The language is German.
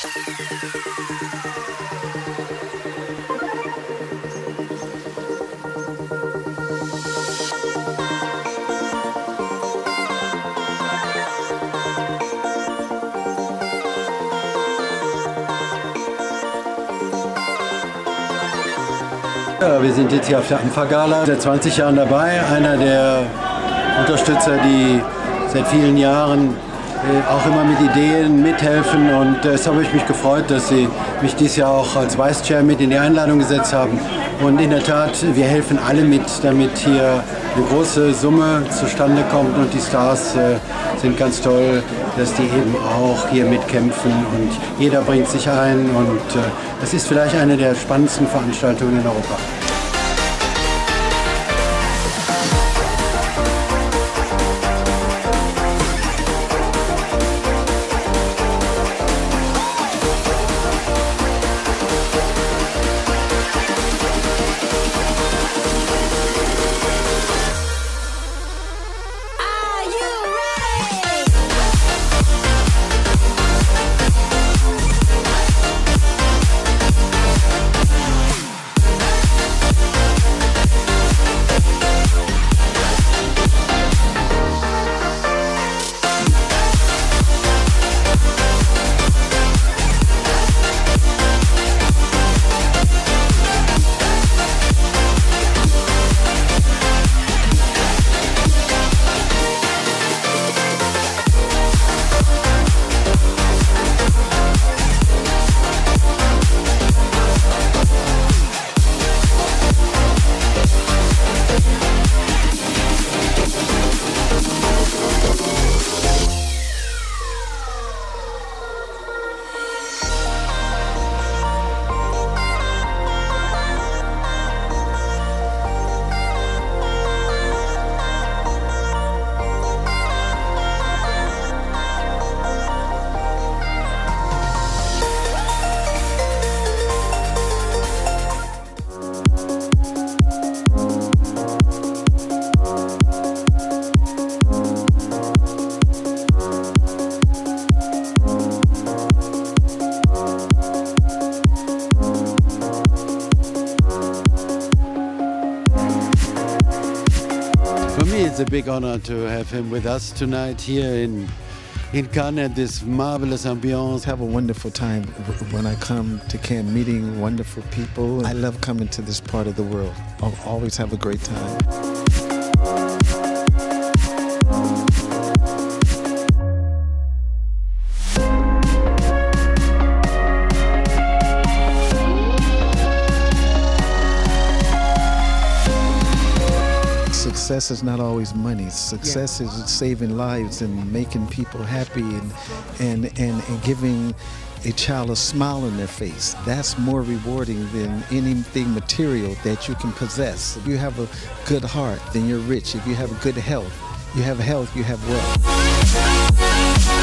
Wir sind jetzt hier auf der Ampfergala, seit 20 Jahren dabei. Einer der Unterstützer, die seit vielen Jahren auch immer mit Ideen mithelfen und äh, deshalb habe ich mich gefreut, dass Sie mich dieses Jahr auch als Vice Chair mit in die Einladung gesetzt haben. Und in der Tat, wir helfen alle mit, damit hier eine große Summe zustande kommt und die Stars äh, sind ganz toll, dass die eben auch hier mitkämpfen und jeder bringt sich ein und es ist vielleicht eine der spannendsten Veranstaltungen in Europa. It's a big honor to have him with us tonight here in in Cannes at this marvelous ambiance. have a wonderful time when I come to Cannes, meeting wonderful people. I love coming to this part of the world. I'll always have a great time. Success is not always money. Success is saving lives and making people happy and, and, and, and giving a child a smile on their face. That's more rewarding than anything material that you can possess. If you have a good heart, then you're rich. If you have good health, you have health, you have wealth.